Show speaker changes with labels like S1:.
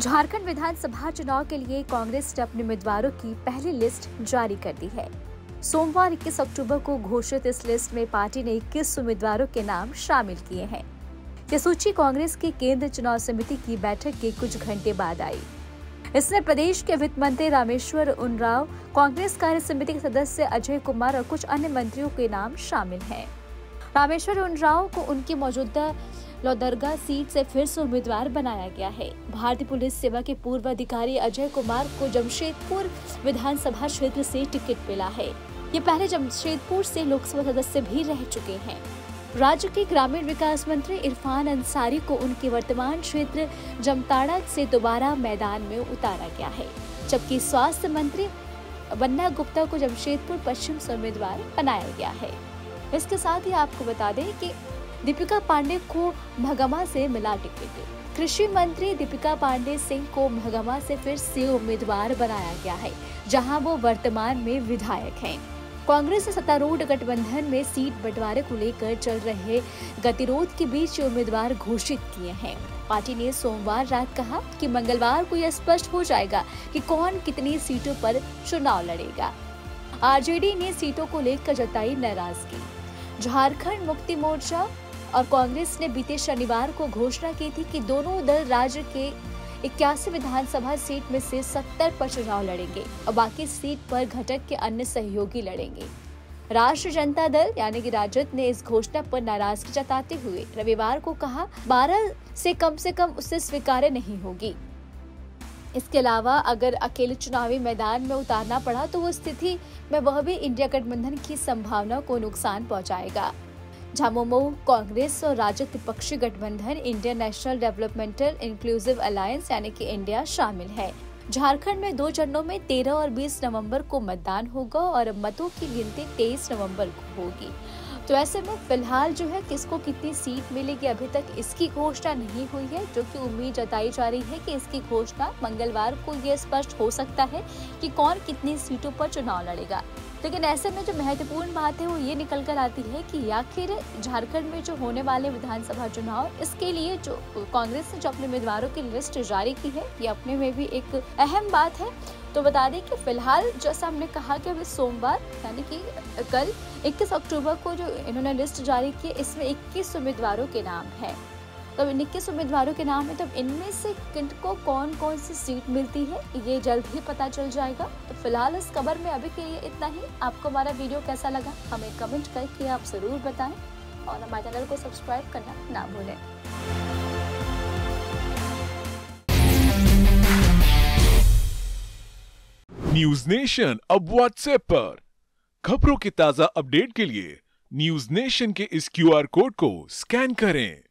S1: झारखंड विधानसभा चुनाव के लिए कांग्रेस ने अपने उम्मीदवारों की पहली लिस्ट जारी कर दी है। सोमवार 21 अक्टूबर को घोषित इस लिस्ट में पार्टी ने 21 उम्मीदवारों के नाम शामिल किए हैं। यह सूची कांग्रेस की केंद्र चुनाव समिति की बैठक के कुछ घंटे बाद आई। इसमें प्रदेश के वित्त मंत्री रामेश्वर उनराव, कांग्रेस कार्य समिति के सदस्य अजय कुमार और कुछ अन्य मंत्रियों के नाम शामिल हैं। रामेश्वर उनराव को उनकी मौजूदा लोदरगा सीट से फिर से उम्मीदवार बनाया गया है। भारतीय पुलिस सेवा के पूर्व अधिकारी अजय कुमार को जमशेदपुर विधानसभा क्षेत्र से टिकट मिला है। ये पहले जमशेदपुर से लोकसभा सदस्य भी रह चुके हैं। राज्य के ग्रामीण विकास मंत्री इरफान अंसारी को उनके वर्तमान क्षेत्र जमताड़ा से दोबारा मैदान में उतारा गया है। जबकि स्वास्थ्य मंत्री बन्ना गुप्ता को जमशेदपुर पश्चिम से उम्मीदवार बनाया गया है। इसके साथ ही आपको बता दें कि दीपिका पांडे को भगमा से मिला टिकट। कृषि मंत्री दीपिका पांडे सिंह को भगमा से फिर से उम्मीदवार बनाया गया है, जहाँ वो वर्तमान में विधायक हैं। कांग्रेस सत्तारूढ़ गठबंधन में सीट बंटवारे को लेकर चल रहे गतिरोध के बीच उम्मीदवार घोषित किए हैं। पार्टी ने सोमवार रात कहा कि मंगलवार को यह स्पष्ट हो जाएगा कि कौन कितनी सीटों पर चुनाव लड़ेगा। आरजेडी ने सीटों को लेकर जताई नाराज़गी। झारखंड मुक्ति मोर्चा और कांग्रेस ने बीते शनिवार को घोषणा की थी कि दोनों दल राज्य के इक्यासी विधानसभा सीट में से 70 पर चुनाव लड़ेंगे और बाकी सीट पर घटक के अन्य सहयोगी लड़ेंगे। राष्ट्रीय जनता दल, यानी कि राजद, ने इस घोषणा पर नाराज़गी जताते हुए रविवार को कहा 12 से कम से कम उसे स्वीकार्य नहीं होगी। इसके अलावा अगर अकेले चुनावी मैदान में उतारना पड़ा तो वो स्थिति में वह भी इंडिया गठबंधन की संभावना को नुकसान पहुंचाएगा। झामुमो, कांग्रेस और राजद विपक्षी गठबंधन, Indian national developmental inclusive alliance, यानी कि इंडिया, शामिल है। झारखंड में दो चरणों में 13 और 20 नवंबर को मतदान होगा और मतों की गिनती 23 नवंबर को होगी। तो ऐसे में फ़िलहाल जो है, किसको कितनी सीट मिलेगी अभी तक, इसकी घोषणा नहीं हुई है, जो कि उम्मीद जताई जा रही है कि इसकी घोषणा मंगलवार को ये स्पष्ट हो सकता है कि कौन कितनी सीटों पर चुनाव लड़ेगा। लेकिन ऐसे में जो महत्वपूर्ण बात है, वो ये निकल कर आती है कि आखिर झारखंड में जो होने वाले विधानसभा चुनाव, इसके लिए जो कांग्रेस ने जो अपने उम्मीदवारों की लिस्ट जारी की है, ये अपने में भी एक अहम बात है। तो बता दें कि फ़िलहाल जैसा हमने कहा कि अभी सोमवार, यानी कि कल 21 अक्टूबर को जो इन्होंने लिस्ट जारी की इसमें 21 उम्मीदवारों के नाम है। तो इक्कीस उम्मीदवारों के नाम है तो इनमें से किनको कौन कौन सी सीट मिलती है, ये जल्द ही पता चल जाएगा। तो फ़िलहाल इस खबर में अभी के लिए इतना ही। आपको हमारा वीडियो कैसा लगा, हमें कमेंट करके आप ज़रूर बताएँ और हमारे चैनल को सब्सक्राइब करना ना भूलें।
S2: न्यूज़ नेशन अब व्हाट्सएप पर। खबरों के ताज़ा अपडेट के लिए न्यूज़ नेशन के इस क्यूआर कोड को स्कैन करें।